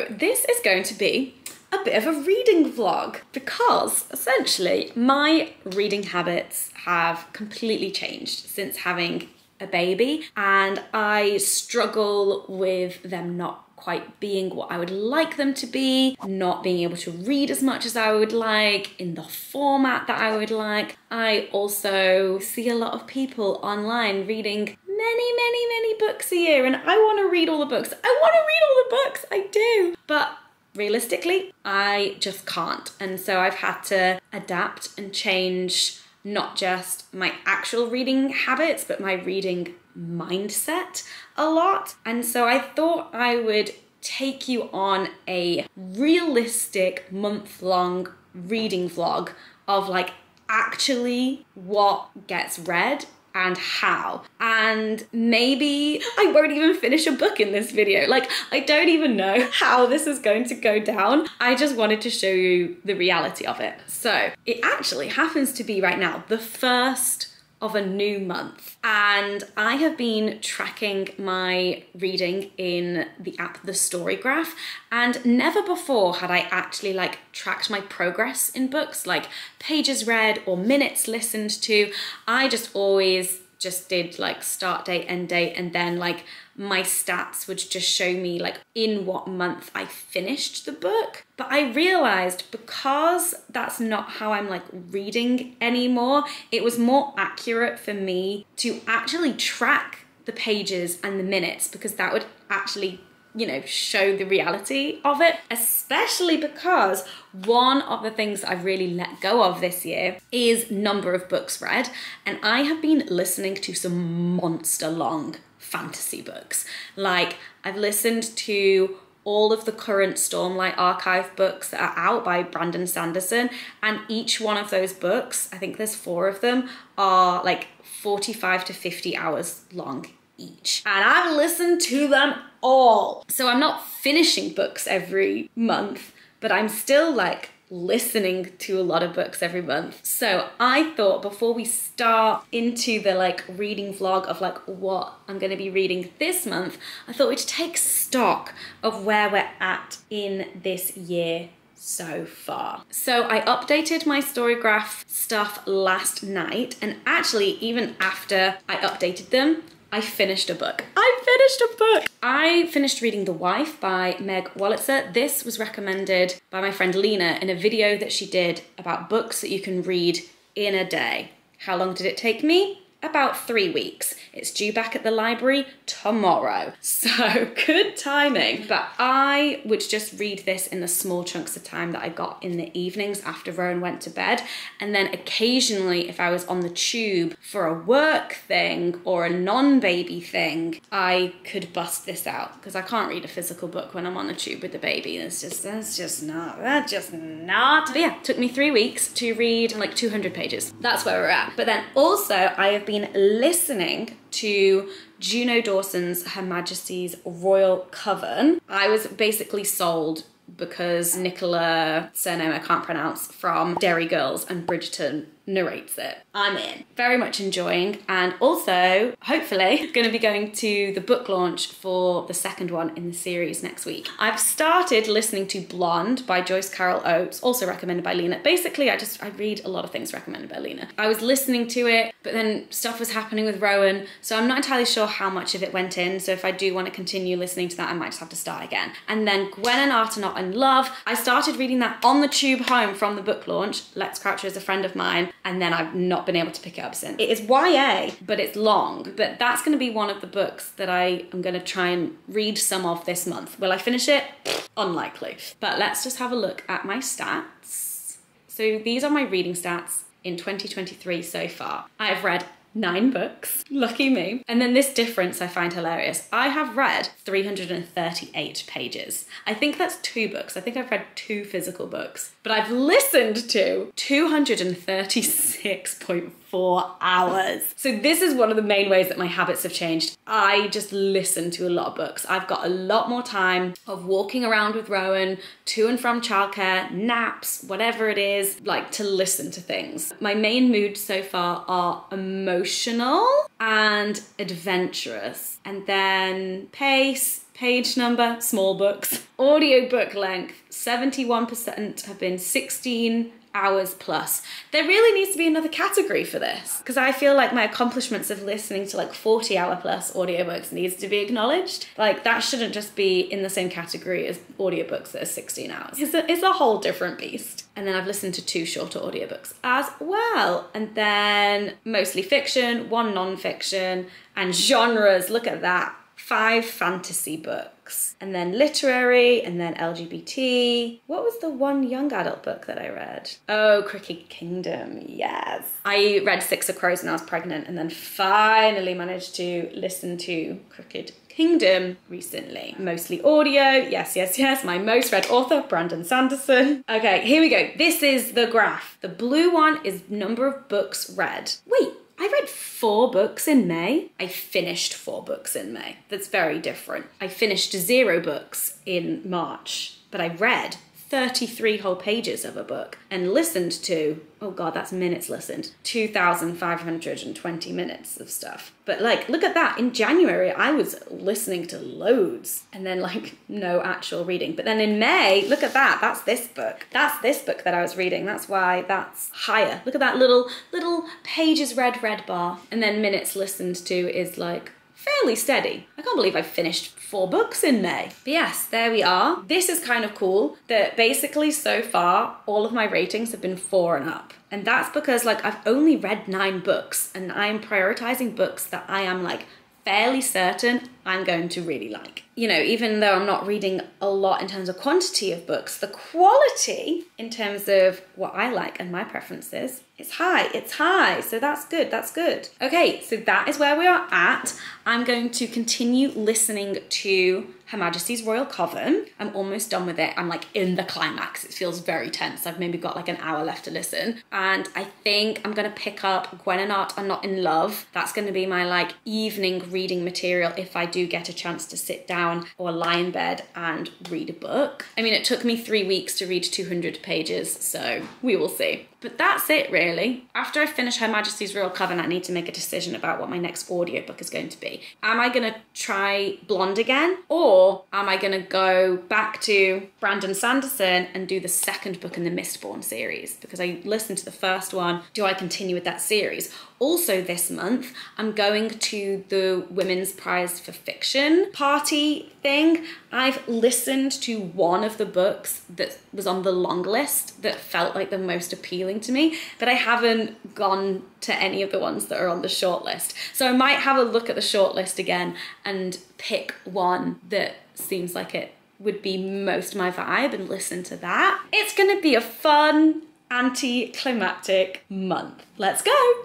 So this is going to be a bit of a reading vlog because essentially my reading habits have completely changed since having a baby and I struggle with them not quite being what I would like them to be, not being able to read as much as I would like, in the format that I would like. I also see a lot of people online reading many, many, many books a year and I want to read all the books. I want to read all the books, I do. But realistically, I just can't. And so I've had to adapt and change not just my actual reading habits, but my reading mindset a lot. And so I thought I would take you on a realistic month long reading vlog of like actually what gets read and how. And maybe I won't even finish a book in this video. Like, I don't even know how this is going to go down. I just wanted to show you the reality of it. So, it actually happens to be right now the first of a new month. And I have been tracking my reading in the app The Storygraph, and never before had I actually like tracked my progress in books, like pages read or minutes listened to. I just always just did like start date, end date, and then like my stats would just show me like in what month I finished the book. But I realized because that's not how I'm like reading anymore, it was more accurate for me to actually track the pages and the minutes because that would actually you know, show the reality of it, especially because one of the things I've really let go of this year is number of books read. And I have been listening to some monster long fantasy books. Like, I've listened to all of the current Stormlight Archive books that are out by Brandon Sanderson, and each one of those books, I think there's four of them, are like 45 to 50 hours long each. And I've listened to them all. So I'm not finishing books every month, but I'm still like listening to a lot of books every month. So I thought before we start into the like reading vlog of like what I'm going to be reading this month, I thought we'd take stock of where we're at in this year so far. So I updated my Storygraph stuff last night and actually even after I updated them, I finished a book. I finished a book. I finished reading The Wife by Meg Wolitzer. This was recommended by my friend Lena in a video that she did about books that you can read in a day. How long did it take me? About three weeks. It's due back at the library tomorrow. So good timing. But I would just read this in the small chunks of time that I got in the evenings after Rowan went to bed. And then occasionally, if I was on the tube for a work thing or a non-baby thing, I could bust this out because I can't read a physical book when I'm on the tube with the baby. It's just, that's just not, that's just not. But yeah, took me three weeks to read like 200 pages. That's where we're at. But then also I have been listening to Juno Dawson's Her Majesty's Royal Coven. I was basically sold because Nicola, surname I can't pronounce, from Derry Girls and Bridgerton narrates it. I'm in. Very much enjoying and also hopefully going to be going to the book launch for the second one in the series next week. I've started listening to Blonde by Joyce Carol Oates, also recommended by Lena. Basically, I just I read a lot of things recommended by Lena. I was listening to it, but then stuff was happening with Rowan, so I'm not entirely sure how much of it went in. So if I do want to continue listening to that, I might just have to start again. And then Gwen and Art are Not in Love. I started reading that on the tube home from the book launch. Lex Croucher is a friend of mine and then I've not been able to pick it up since. It is YA, but it's long. But that's going to be one of the books that I am going to try and read some of this month. Will I finish it? Unlikely. But let's just have a look at my stats. So these are my reading stats in 2023 so far. I have read nine books. Lucky me. And then this difference I find hilarious. I have read 338 pages. I think that's two books. I think I've read two physical books, but I've listened to 236.4 hours. So this is one of the main ways that my habits have changed. I just listen to a lot of books. I've got a lot more time of walking around with Rowan, to and from childcare, naps, whatever it is, like to listen to things. My main moods so far are emotional emotional and adventurous. And then pace, page number, small books. Audiobook length, 71% have been 16 hours plus. There really needs to be another category for this because I feel like my accomplishments of listening to like 40 hour plus audiobooks needs to be acknowledged. Like that shouldn't just be in the same category as audiobooks that are 16 hours. It's a, it's a whole different beast. And then I've listened to two shorter audiobooks as well. And then mostly fiction, one non-fiction, and genres. Look at that. Five fantasy books. And then literary, and then LGBT. What was the one young adult book that I read? Oh, Crooked Kingdom, yes. I read Six of Crows when I was pregnant, and then finally managed to listen to Crooked Kingdom recently. Mostly audio, yes, yes, yes. My most read author, Brandon Sanderson. Okay, here we go. This is the graph. The blue one is number of books read. Wait, I read four books in May. I finished four books in May. That's very different. I finished zero books in March, but I read 33 whole pages of a book and listened to, oh God, that's minutes listened, 2,520 minutes of stuff. But like, look at that. In January, I was listening to loads and then like no actual reading. But then in May, look at that. That's this book. That's this book that I was reading. That's why that's higher. Look at that little, little pages read, red bar. And then minutes listened to is like fairly steady. I can't believe I've finished four books in May. But yes, there we are. This is kind of cool that basically so far all of my ratings have been four and up. And that's because like I've only read nine books and I'm prioritizing books that I am like fairly certain I'm going to really like. You know, even though I'm not reading a lot in terms of quantity of books, the quality in terms of what I like and my preferences is high. It's high. So that's good. That's good. Okay, so that is where we are at. I'm going to continue listening to Her Majesty's Royal Coven. I'm almost done with it. I'm like in the climax. It feels very tense. I've maybe got like an hour left to listen. And I think I'm going to pick up Gwen and Art Are Not in Love. That's going to be my like evening reading material if I do get a chance to sit down or lie in bed and read a book. I mean, it took me three weeks to read 200 pages, so we will see. But that's it really. After I finish Her Majesty's Royal Coven, I need to make a decision about what my next audiobook is going to be. Am I gonna try Blonde again? Or am I gonna go back to Brandon Sanderson and do the second book in the Mistborn series? Because I listened to the first one. Do I continue with that series? Also this month, I'm going to the Women's Prize for Fiction party thing. I've listened to one of the books that was on the long list that felt like the most appealing to me, but I haven't gone to any of the ones that are on the short list. So I might have a look at the short list again and pick one that seems like it would be most my vibe and listen to that. It's gonna be a fun, anticlimactic month. Let's go!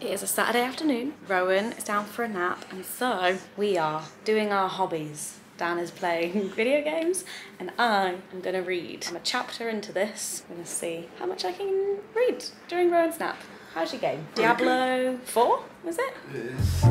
It is a Saturday afternoon. Rowan is down for a nap, and so we are doing our hobbies. Dan is playing video games, and I am going to read. I'm a chapter into this. I'm going to see how much I can read during Rowan's nap. How's your game? Diablo 4, was it? Yes.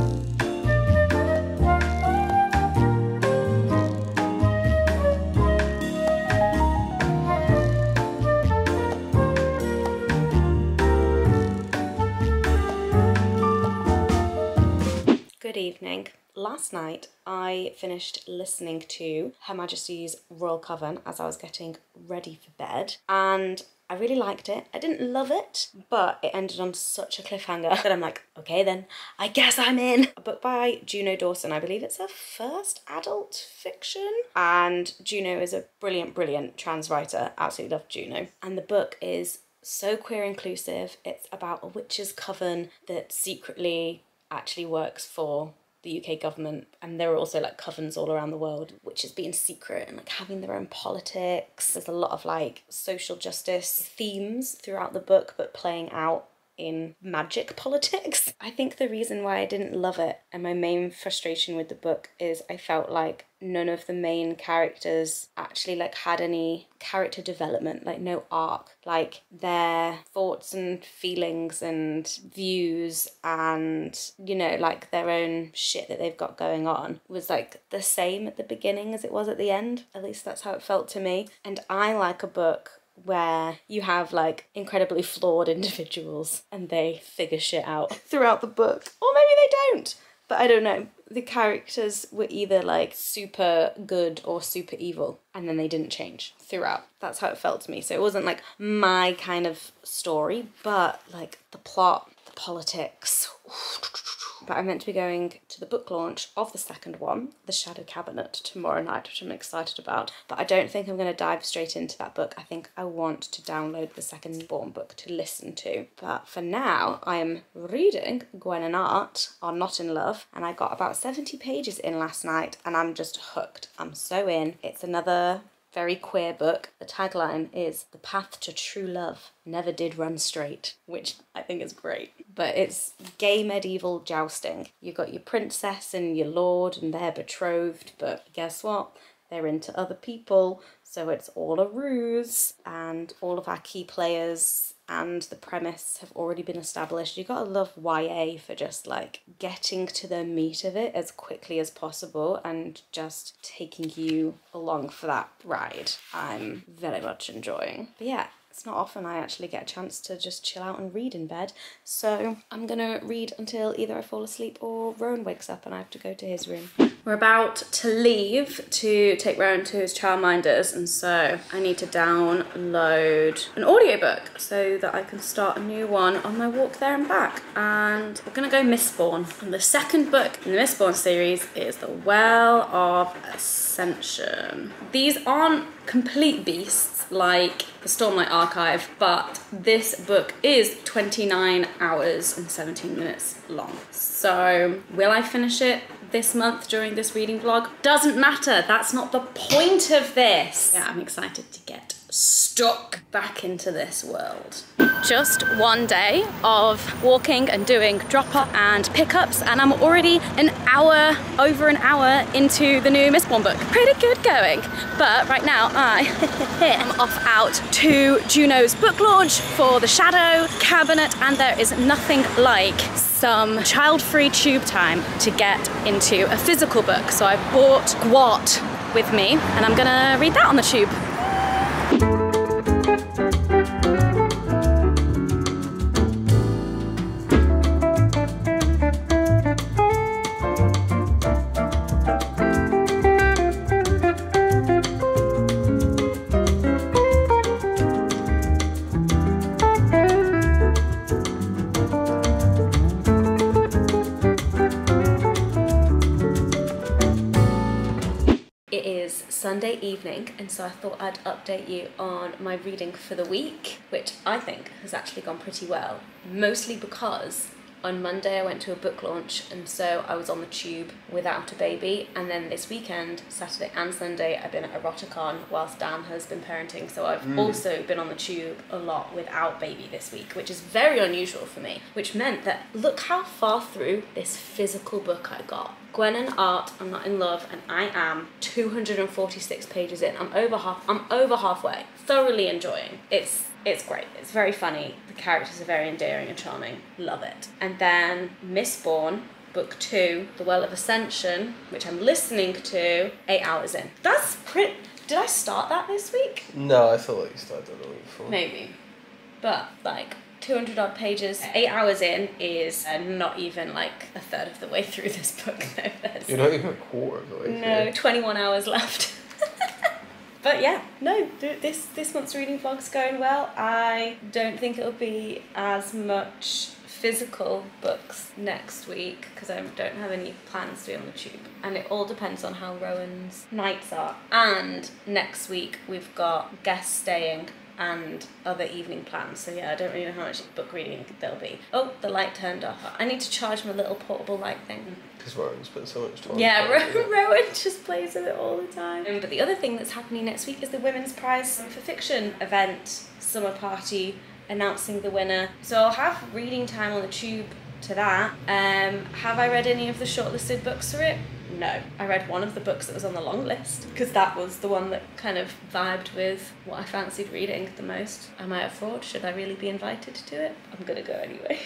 Good evening. Last night I finished listening to Her Majesty's Royal Coven as I was getting ready for bed and I really liked it. I didn't love it, but it ended on such a cliffhanger that I'm like, okay then, I guess I'm in. A book by Juno Dawson. I believe it's her first adult fiction. And Juno is a brilliant, brilliant trans writer. Absolutely love Juno. And the book is so queer inclusive. It's about a witch's coven that secretly actually works for the UK government and there are also like covens all around the world which is being secret and like having their own politics. There's a lot of like social justice themes throughout the book but playing out in magic politics. I think the reason why I didn't love it and my main frustration with the book is I felt like none of the main characters actually like had any character development, like no arc. Like their thoughts and feelings and views and you know, like their own shit that they've got going on was like the same at the beginning as it was at the end. At least that's how it felt to me. And I like a book where you have like incredibly flawed individuals and they figure shit out throughout the book. Or maybe they don't. But I don't know. The characters were either like super good or super evil, and then they didn't change throughout. That's how it felt to me. So it wasn't like my kind of story, but like the plot, the politics. But I'm meant to be going to the book launch of the second one, The Shadow Cabinet, tomorrow night, which I'm excited about. But I don't think I'm going to dive straight into that book. I think I want to download the second Mistborn book to listen to. But for now, I am reading Gwen and Art Are Not in Love, and I got about 70 pages in last night, and I'm just hooked. I'm so in. It's another very queer book. The tagline is The Path to True Love Never Did Run Straight, which I think is great. But it's gay medieval jousting. You've got your princess and your lord, and they're betrothed, but guess what? They're into other people, so it's all a ruse, and all of our key players and the premise have already been established. You gotta love YA for just like getting to the meat of it as quickly as possible and just taking you along for that ride. I'm very much enjoying. But yeah, it's not often I actually get a chance to just chill out and read in bed. So I'm gonna read until either I fall asleep or Rowan wakes up and I have to go to his room. We're about to leave to take Rowan to his childminders and so I need to download an audiobook so that I can start a new one on my walk there and back. And we're gonna go Mistborn. And the second book in the Mistborn series is The Well of Ascension. These aren't complete beasts like the Stormlight Archive, but this book is 29 hours and 17 minutes long. So, will I finish it this month during this reading vlog? Doesn't matter, that's not the point of this. Yeah, I'm excited to get stuck back into this world. Just one day of walking and doing drop off and pickups and I'm already an hour, over an hour into the new Mistborn book. Pretty good going. But right now I am off out to Juno's book launch for the Shadow Cabinet and there is nothing like some child-free tube time to get into a physical book. So I bought Gwot with me and I'm gonna read that on the tube. Sunday evening, and so I thought I'd update you on my reading for the week, which I think has actually gone pretty well. Mostly because on Monday I went to a book launch, and so I was on the tube without a baby. And then this weekend, Saturday and Sunday, I've been at Eroticon whilst Dan has been parenting. So I've mm. also been on the tube a lot without baby this week, which is very unusual for me. Which meant that look how far through this physical book I got. Gwen and Art, I'm not in love, and I am 246 pages in. I'm over half. I'm over halfway. Thoroughly enjoying. It's it's great. It's very funny. The characters are very endearing and charming. Love it. And then Mistborn, book two, The Well of Ascension, which I'm listening to, eight hours in. That's pretty. Did I start that this week? No, I thought like you started that a week before. Maybe. But like 200 odd pages, eight hours in is uh, not even like a third of the way through this book. No, there's You're not even a quarter of the way no 21 hours left. But yeah, no, th- this this month's reading vlog's going well. I don't think it'll be as much physical books next week because I don't have any plans to be on the tube. And it all depends on how Rowan's nights are. And next week we've got guests staying and other evening plans so yeah I don't really know how much book reading there'll be oh the light turned off I need to charge my little portable light thing Because Rowan spent so much time. yeah, playing Ro- Rowan just plays with it all the time. Um, but the other thing that's happening next week is the Women's Prize for Fiction event, summer party, announcing the winner. So I'll have reading time on the tube to that. Um, have I read any of the shortlisted books for it? No. I read one of the books that was on the long list because that was the one that kind of vibed with what I fancied reading the most. Am I a fraud? Should I really be invited to it? I'm gonna go anyway.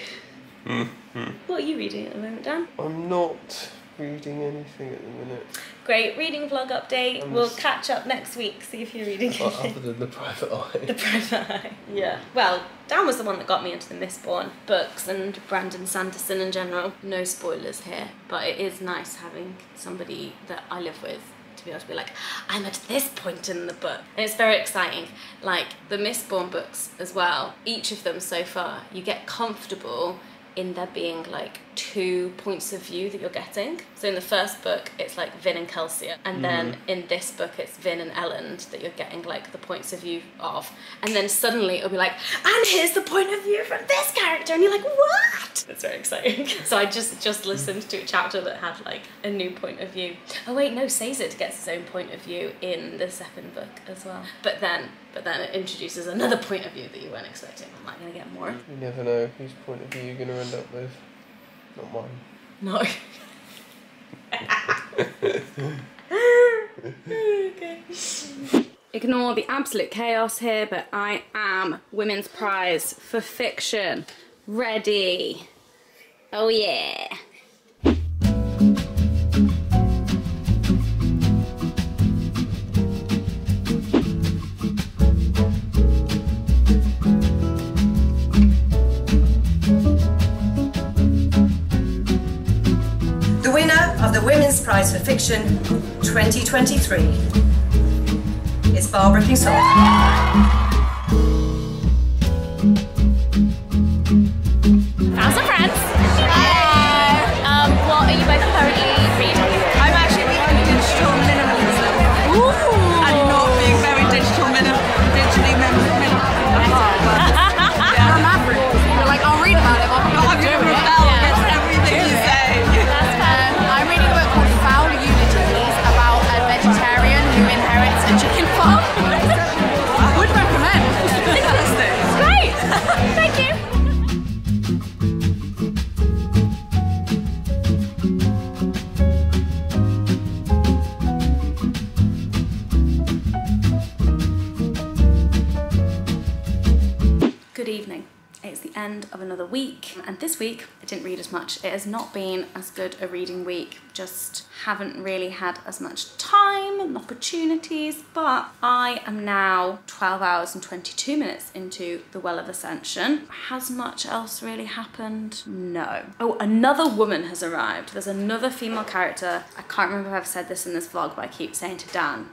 Hmm, hmm. What are you reading at the moment, Dan? I'm not reading anything at the minute. Great reading vlog update. I'm we'll catch up next week, see if you're reading Well, anything. other than the private eye. The private eye. Yeah. Well, Dan was the one that got me into the Mistborn books and Brandon Sanderson in general. No spoilers here, but it is nice having somebody that I live with to be able to be like, I'm at this point in the book. And it's very exciting. Like the Mistborn books as well, each of them so far, you get comfortable in there being like two points of view that you're getting. So in the first book, it's like Vin and Kelsier, and then mm-hmm. in this book, it's Vin and Elend that you're getting like the points of view of. And then suddenly it'll be like, and here's the point of view from this character, and you're like, what? It's very exciting. so I just just listened to a chapter that had like a new point of view. Oh wait, no, Sazed gets his own point of view in the second book as well. But then but then it introduces another point of view that you weren't expecting. I'm not gonna get more. You never know whose point of view you're going to end up with. Not mine. No. okay. Ignore the absolute chaos here, but I am Women's Prize for Fiction. Ready. Oh, yeah. Prize for Fiction 2023 is Barbara Kingsolver. Week, and this week I didn't read as much. It has not been as good a reading week, just haven't really had as much time and opportunities. But I am now 12 hours and 22 minutes into the Well of Ascension. Has much else really happened? No. Oh, another woman has arrived. There's another female character. I can't remember if I've said this in this vlog, but I keep saying to Dan,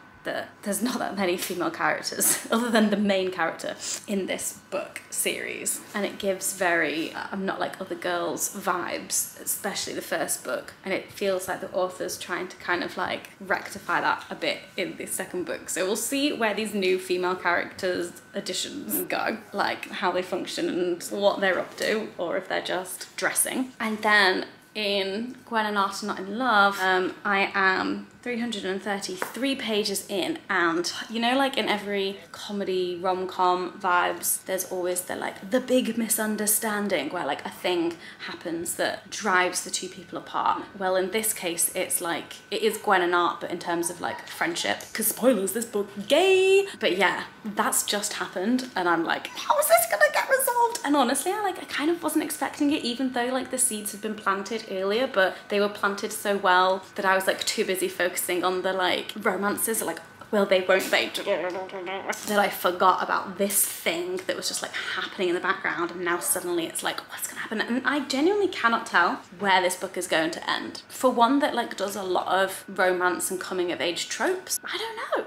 there's not that many female characters other than the main character in this book series. And it gives very uh, i'm not like other girls vibes especially the first book. And it feels like the author's trying to kind of like rectify that a bit in the second book. So we'll see where these new female characters additions go like how they function and what they're up to or if they're just dressing. And then in Gwen and Art Not in Love, um, I am 333 pages in, and you know, like in every comedy rom com vibes, there's always the like the big misunderstanding where like a thing happens that drives the two people apart. Well, in this case, it's like it is Gwen and Art, but in terms of like friendship, because spoilers, this book gay. But yeah, that's just happened, and I'm like, how is this gonna get resolved? And honestly, I like I kind of wasn't expecting it, even though like the seeds had been planted earlier, but they were planted so well that I was like too busy focusing on the like romances, like will they, won't they, that I forgot about this thing that was just like happening in the background, and now suddenly it's like, what's gonna happen? And I genuinely cannot tell where this book is going to end. For one that like does a lot of romance and coming of age tropes, I don't know.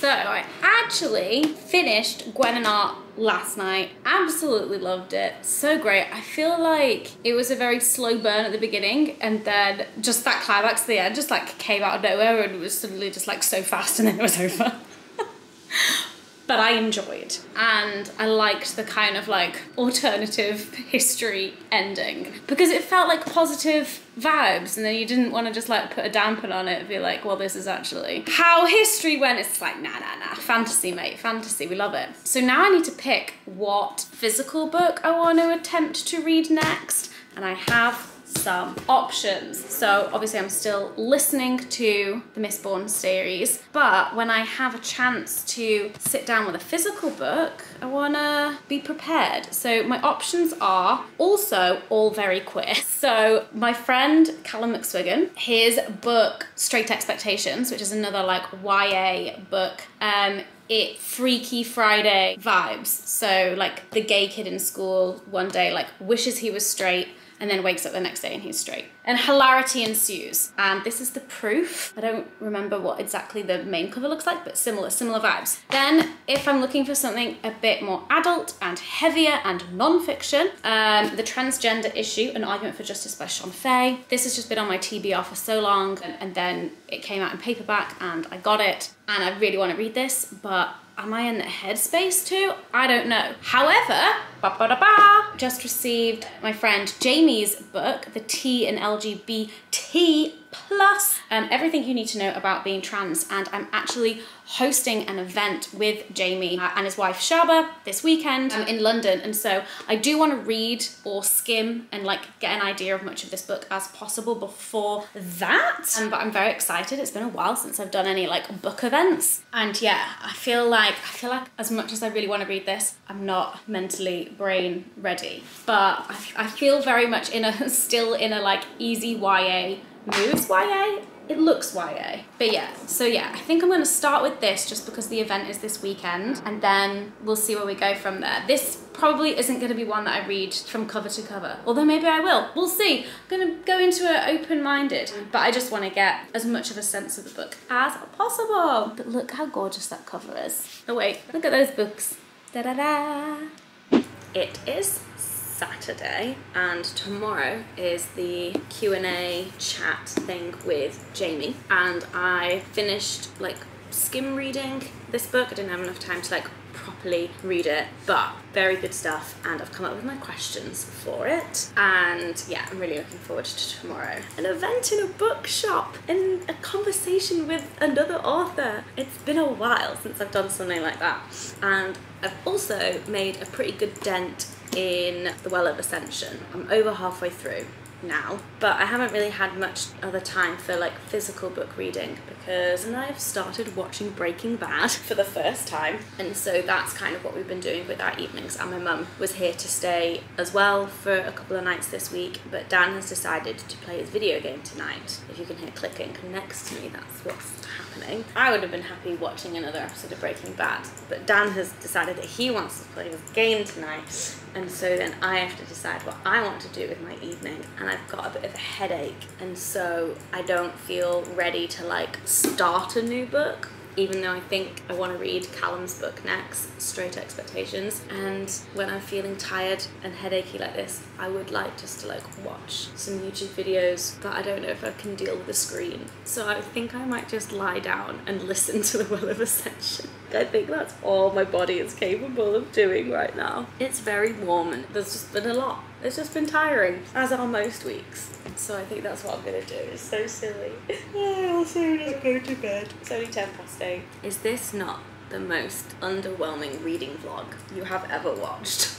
So I actually finished Gwen and Art last night. Absolutely loved it. So great. I feel like it was a very slow burn at the beginning and then just that climax at the end just like came out of nowhere and was suddenly just like so fast and then it was over. but I enjoyed and I liked the kind of like alternative history ending. Because it felt like positive vibes and then you didn't want to just like put a dampen on it and be like well this is actually how history went. It's like nah nah nah. Fantasy mate fantasy. We love it. So now I need to pick what physical book I want to attempt to read next and I have some options. So obviously I'm still listening to the Mistborn series, but when I have a chance to sit down with a physical book, I wanna be prepared. So my options are also all very queer. So my friend Callum McSwiggan, his book Straight Expectations, which is another like YA book, um, it Freaky Friday vibes. So like the gay kid in school one day like wishes he was straight and then wakes up the next day and he's straight. And hilarity ensues. And this is the proof. I don't remember what exactly the main cover looks like, but similar, similar vibes. Then if I'm looking for something a bit more adult and heavier and non-fiction, um, the transgender issue, An Argument for Justice by Shon Faye. This has just been on my TBR for so long and, and then it came out in paperback and I got it and I really want to read this, but am I in the headspace too? I don't know. However, ba -ba -da -ba, just received my friend Jamie's book, The T in LGBT plus um, everything you need to know about being trans and I'm actually hosting an event with Jamie and his wife Shaaba this weekend um, in London. And so I do want to read or skim and like get an idea of much of this book as possible before that. Um, but I'm very excited. It's been a while since I've done any like book events. And yeah I feel like I feel like as much as I really want to read this I'm not mentally brain ready. But I, I feel very much in a still in a like easy YA moves YA. It looks YA. But yeah, so yeah, I think I'm gonna start with this just because the event is this weekend and then we'll see where we go from there. This probably isn't gonna be one that I read from cover to cover, although maybe I will. We'll see. I'm gonna go into it open-minded, but I just wanna get as much of a sense of the book as possible. But look how gorgeous that cover is. Oh wait, look at those books. Da-da-da. It is Saturday and tomorrow is the Q&A chat thing with Jamie and I finished like skim reading this book. I didn't have enough time to like properly read it but very good stuff and I've come up with my questions for it and yeah I'm really looking forward to tomorrow. An event in a bookshop and a conversation with another author. It's been a while since I've done something like that and I've also made a pretty good dent in the Well of Ascension. I'm over halfway through now, but I haven't really had much other time for like physical book reading because and I've started watching Breaking Bad for the first time and so that's kind of what we've been doing with our evenings and my mum was here to stay as well for a couple of nights this week but Dan has decided to play his video game tonight. If you can hear clicking next to me that's what's happening. I would have been happy watching another episode of Breaking Bad but Dan has decided that he wants to play his game tonight and so then I have to decide what I want to do with my evening and I've got a bit of a headache and so I don't feel ready to like start a new book even though I think I want to read Callum's book next, Straight Expectations. And when I'm feeling tired and headachy like this, I would like just to like watch some YouTube videos, but I don't know if I can deal with the screen. So I think I might just lie down and listen to the Well of Ascension. I think that's all my body is capable of doing right now. It's very warm and there's just been a lot. It's just been tiring, as are most weeks. So I think that's what I'm gonna do. It's so silly. I also just go to bed. It's only 10 past 8. Is this not the most underwhelming reading vlog you have ever watched?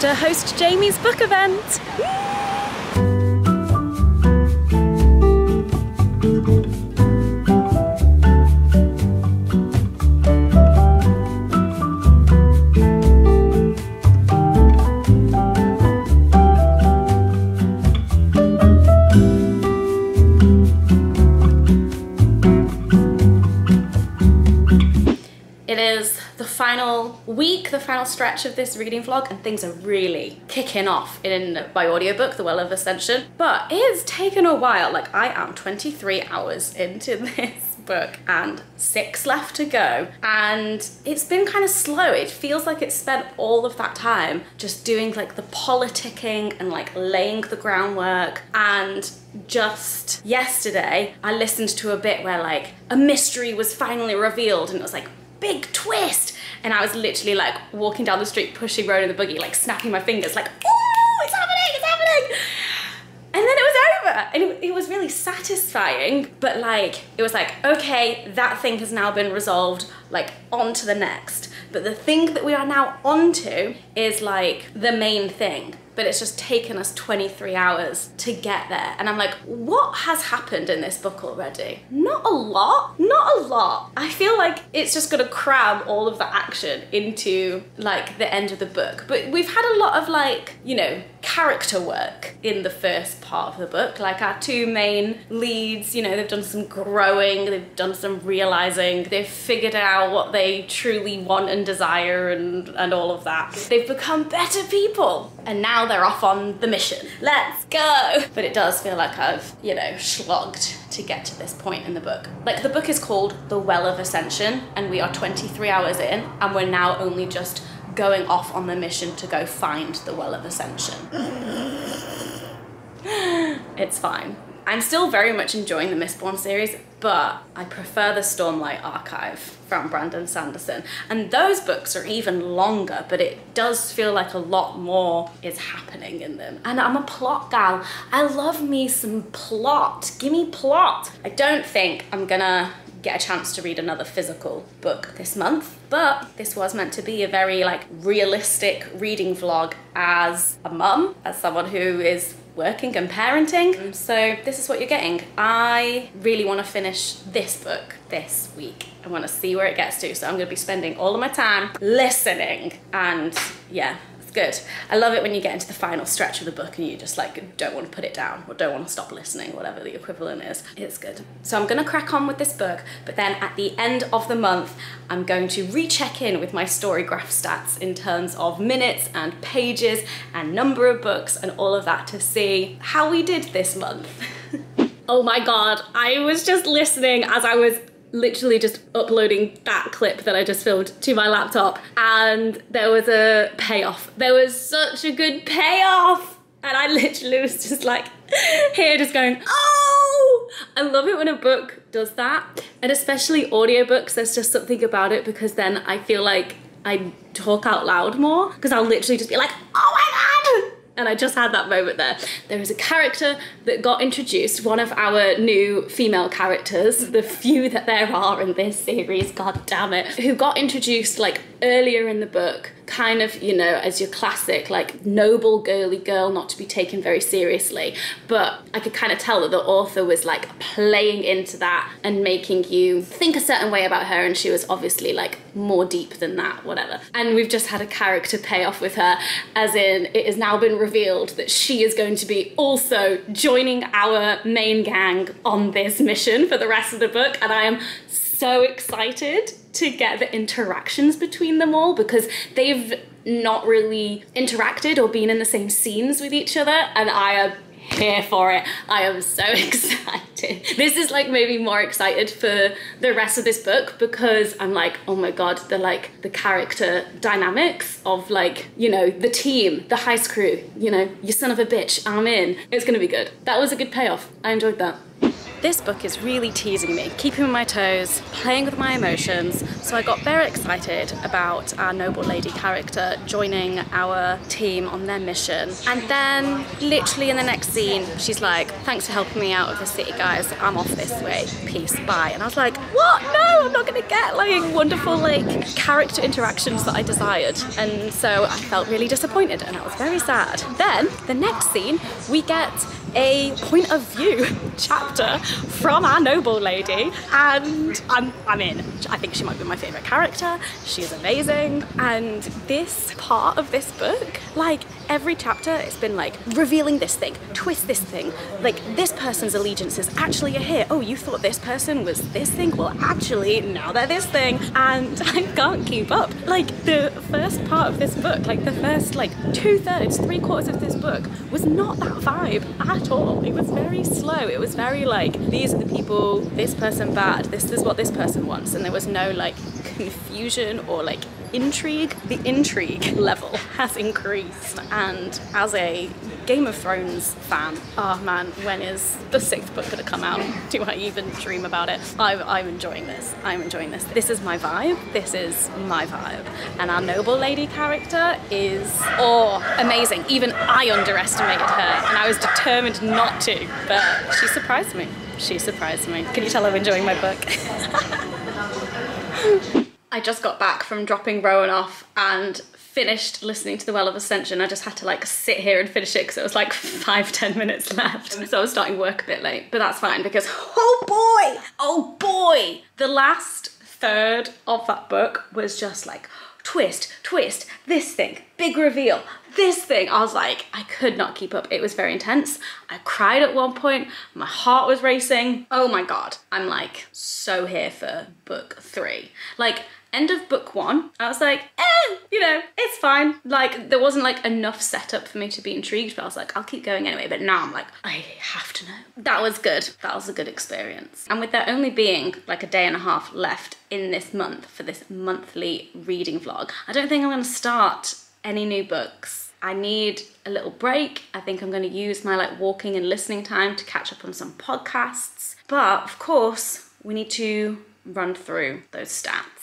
To host Jamie's book event. Final week, the final stretch of this reading vlog, and things are really kicking off in my audiobook, The Well of Ascension. But it's taken a while, like I am 23 hours into this book and six left to go. And it's been kind of slow. It feels like it spent all of that time just doing like the politicking and like laying the groundwork and just yesterday I listened to a bit where like a mystery was finally revealed and it was like big twist and I was literally like walking down the street pushing in the buggy like snapping my fingers like oh it's happening it's happening. And then it was over. And it, it was really satisfying, but like, it was like, okay, that thing has now been resolved, like, on to the next. But the thing that we are now onto is like the main thing but it's just taken us 23 hours to get there. And I'm like, what has happened in this book already? Not a lot, not a lot. I feel like it's just gonna cram all of the action into like the end of the book. But we've had a lot of like, you know, character work in the first part of the book. Like our two main leads, you know, they've done some growing, they've done some realizing, they've figured out what they truly want and desire and, and all of that. They've become better people. And now they're off on the mission. Let's go! But it does feel like I've, you know, slogged to get to this point in the book. Like the book is called The Well of Ascension, and we are 23 hours in, and we're now only just going off on the mission to go find the Well of Ascension. it's fine. I'm still very much enjoying the Mistborn series, but I prefer the Stormlight Archive from Brandon Sanderson. And those books are even longer, but it does feel like a lot more is happening in them. And I'm a plot gal. I love me some plot. Give me plot. I don't think I'm gonna get a chance to read another physical book this month but this was meant to be a very like realistic reading vlog as a mum as someone who is working and parenting. So this is what you're getting. I really want to finish this book this week. I want to see where it gets to so i'm going to be spending all of my time listening and yeah it's good. I love it when you get into the final stretch of the book and you just like don't want to put it down or don't want to stop listening, whatever the equivalent is. It's good. So I'm gonna crack on with this book, but then at the end of the month, I'm going to recheck in with my Storygraph stats in terms of minutes and pages and number of books and all of that to see how we did this month. oh my god, I was just listening as I was literally just uploading that clip that I just filmed to my laptop and there was a payoff. There was such a good payoff and I literally was just like here just going, oh! I love it when a book does that and especially audiobooks, there's just something about it because then I feel like I talk out loud more because I'll literally just be like, oh my god! And I just had that moment there. There is a character that got introduced, one of our new female characters, the few that there are in this series, god damn it, who got introduced like earlier in the book, kind of, you know, as your classic, like noble girly girl, not to be taken very seriously. But I could kind of tell that the author was like playing into that and making you think a certain way about her, and she was obviously like more deep than that, whatever. And we've just had a character payoff with her, as in it has now been revealed that she is going to be also joining our main gang on this mission for the rest of the book, and I am so excited to get the interactions between them all because they've not really interacted or been in the same scenes with each other and I am here for it. I am so excited. This is like maybe more excited for the rest of this book because I'm like, oh my god, the like the character dynamics of like, you know, the team, the heist crew, you know, you son of a bitch, I'm in. It's gonna be good. That was a good payoff. I enjoyed that. This book is really teasing me, keeping my toes, playing with my emotions, so I got very excited about our noble lady character joining our team on their mission. And then, literally in the next scene, she's like, thanks for helping me out of the city, guys. I'm off this way. Peace, bye. And I was like, what? No, I'm not gonna get like wonderful like character interactions that I desired. And so I felt really disappointed and I was very sad. Then, the next scene, we get a point of view chapter from our noble lady and I'm, I'm in. I think she might be my favourite character. She's amazing and this part of this book, like every chapter it's been like revealing this thing, twist this thing, like this person's allegiances actually are here. Oh, you thought this person was this thing? Well, actually now they're this thing and I can't keep up. Like the first part of this book, like the first like two thirds, three quarters of this book was not that vibe at all. It was very slow. It was very like, these are the people, this person bad, this is what this person wants. And there was no like confusion or like intrigue, the intrigue level has increased. And as a Game of Thrones fan, oh man, when is the sixth book going to come out? Do I even dream about it? I'm, I'm enjoying this. I'm enjoying this. This is my vibe. This is my vibe. And our noble lady character is, oh, amazing. Even I underestimated her, and I was determined not to, but she surprised me. She surprised me. Can you tell I'm enjoying my book? I just got back from dropping Rowan off and finished listening to The Well of Ascension. I just had to like sit here and finish it because it was like five, ten minutes left. So I was starting work a bit late, but that's fine because, oh boy, oh boy, the last third of that book was just like, twist, twist, this thing, big reveal, this thing. I was like, I could not keep up. It was very intense. I cried at one point. My heart was racing. Oh my God. I'm like so here for book three. Like, end of book one, I was like, eh, you know, it's fine. Like, there wasn't like enough setup for me to be intrigued, but I was like, I'll keep going anyway. But now I'm like, I have to know. That was good. That was a good experience. And with there only being like a day and a half left in this month for this monthly reading vlog, I don't think I'm gonna start any new books. I need a little break. I think I'm going to use my like walking and listening time to catch up on some podcasts. But of course, we need to run through those stats.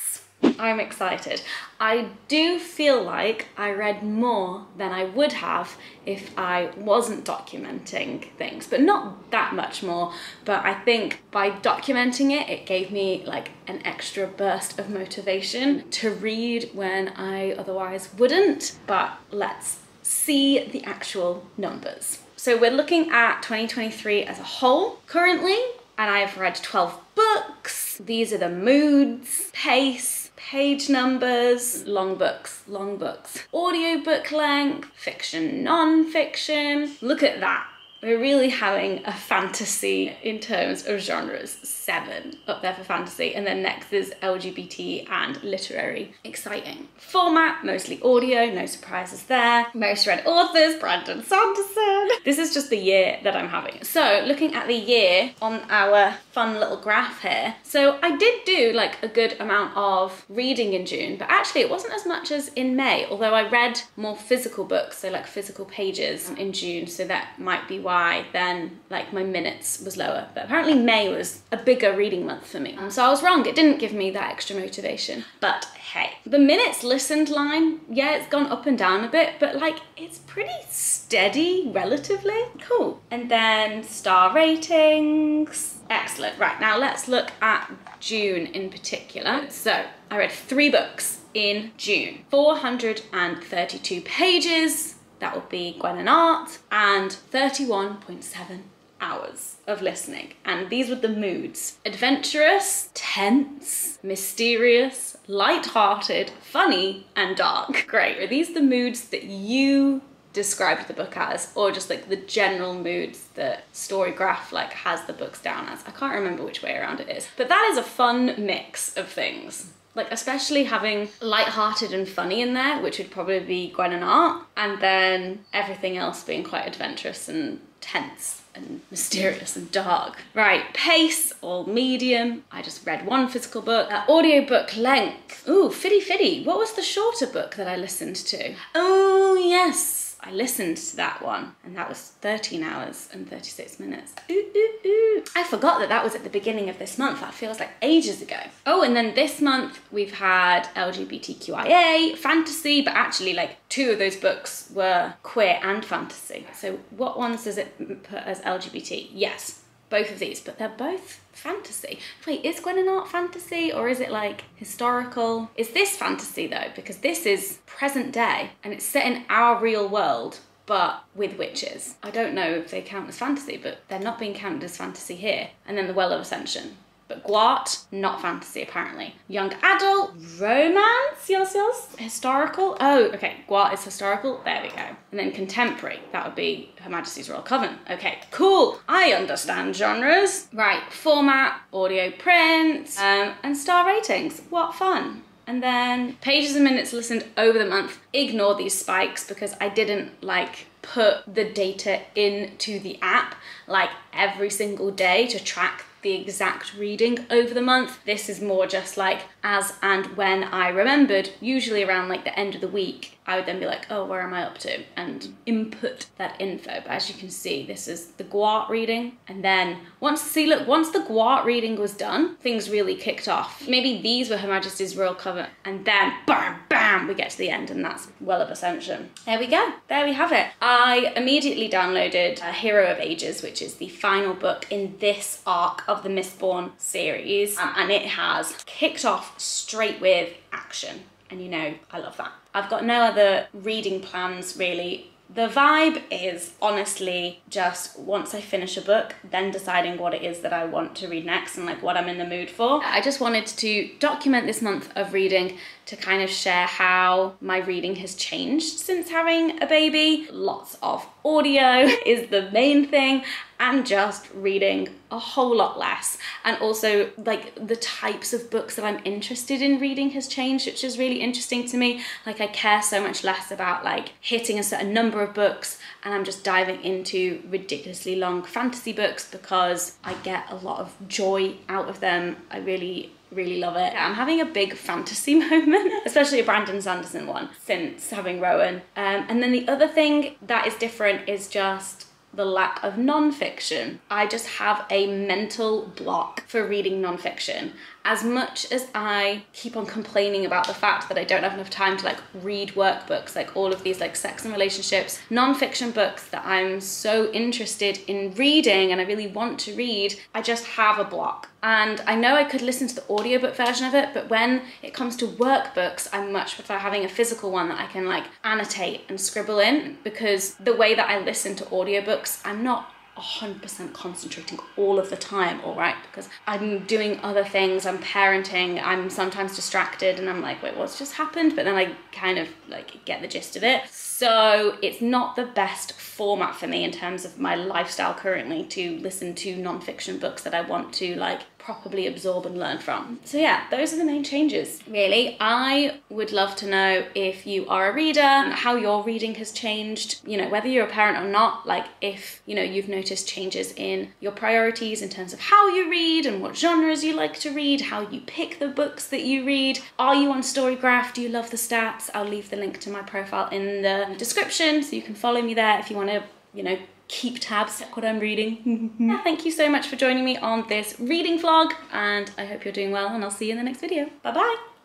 I'm excited. I do feel like I read more than I would have if I wasn't documenting things, but not that much more. But I think by documenting it, it gave me like an extra burst of motivation to read when I otherwise wouldn't. But let's see the actual numbers. So we're looking at 2023 as a whole currently, and I've read 12 books. These are the moods, pace, page numbers, long books, long books, audiobook length, fiction, non-fiction. Look at that. We're really having a fantasy in terms of genres. Seven up there for fantasy, and then next is LGBT and literary. Exciting. Format, mostly audio, no surprises there. Most read authors, Brandon Sanderson. This is just the year that I'm having. So, looking at the year on our fun little graph here. So, I did do like a good amount of reading in June, but actually it wasn't as much as in May, although I read more physical books, so like physical pages in June, so that might be why then like my minutes was lower. But apparently May was a bigger reading month for me. Mm. So I was wrong, it didn't give me that extra motivation. But hey, the minutes listened line, yeah, it's gone up and down a bit, but like it's pretty steady relatively. Cool. And then star ratings. Excellent. Right, now let's look at June in particular. So I read three books in June. 432 pages, that would be Gwen and Art, and 31.7 hours of listening. And these were the moods adventurous, tense, mysterious, light-hearted, funny, and dark. Great. Are these the moods that you described the book as or just like the general moods that storygraph like has the books down as i can't remember which way around it is but that is a fun mix of things like especially having light-hearted and funny in there which would probably be gwen and art and then everything else being quite adventurous and tense and mysterious and dark. Right, pace or medium. I just read one physical book. Uh, audiobook length. Ooh, fitty fitty. What was the shorter book that I listened to? Oh, yes. I listened to that one and that was 13 hours and 36 minutes. Ooh, ooh, ooh. I forgot that that was at the beginning of this month. That feels like ages ago. Oh, and then this month we've had LGBTQIA, fantasy, but actually like two of those books were queer and fantasy. So what ones does it put as LGBT? Yes, both of these, but they're both fantasy. Wait, is Gwen and Art fantasy or is it like historical? Is this fantasy though? Because this is present day and it's set in our real world but with witches. I don't know if they count as fantasy, but they're not being counted as fantasy here. And then the Well of Ascension. But Gwart, not fantasy apparently. Young adult, romance, yes, yes. Historical, oh, okay, Gwart is historical, there we go. And then contemporary, that would be Her Majesty's Royal Coven. Okay, cool, I understand genres. Right, format, audio print, um, and star ratings, what fun. And then pages and minutes listened over the month. Ignore these spikes because I didn't like put the data into the app like every single day to track the exact reading over the month. This is more just like as and when I remembered, usually around like the end of the week. I would then be like, oh, where am I up to? And input that info. But as you can see, this is the Gwart reading. And then once, see, look, once the Gwart reading was done, things really kicked off. Maybe these were Her Majesty's Royal Coven. And then, bam, bam, we get to the end. And that's Well of Ascension. There we go. There we have it. I immediately downloaded uh, Hero of Ages, which is the final book in this arc of the Mistborn series. Um, and it has kicked off straight with action. And you know, I love that. I've got no other reading plans really. The vibe is honestly just once I finish a book, then deciding what it is that I want to read next and like what I'm in the mood for. I just wanted to document this month of reading to kind of share how my reading has changed since having a baby. Lots of audio is the main thing and just reading a whole lot less. And also like the types of books that I'm interested in reading has changed which is really interesting to me. Like I care so much less about like hitting a certain number of books and I'm just diving into ridiculously long fantasy books because I get a lot of joy out of them. I really really love it. I'm having a big fantasy moment, especially a Brandon Sanderson one since having Rowan. Um, and then the other thing that is different is just the lack of non-fiction. I just have a mental block for reading non-fiction. As much as I keep on complaining about the fact that I don't have enough time to like read workbooks, like all of these like sex and relationships, non-fiction books that I'm so interested in reading and I really want to read, I just have a block. And I know I could listen to the audiobook version of it, but when it comes to workbooks, I much prefer having a physical one that I can like annotate and scribble in because the way that I listen to audiobooks, I'm not 100% concentrating all of the time, all right? Because I'm doing other things, I'm parenting, I'm sometimes distracted and I'm like, wait, what's just happened? But then I kind of like get the gist of it. So it's not the best format for me in terms of my lifestyle currently to listen to non-fiction books that I want to like properly absorb and learn from. So yeah, those are the main changes, really. I would love to know if you are a reader, how your reading has changed, you know, whether you're a parent or not, like if, you know, you've noticed changes in your priorities in terms of how you read and what genres you like to read, how you pick the books that you read. Are you on Storygraph? Do you love the stats? I'll leave the link to my profile in the description so you can follow me there if you want to, you know, keep tabs at what I'm reading. Thank you so much for joining me on this reading vlog and I hope you're doing well and I'll see you in the next video. Bye bye!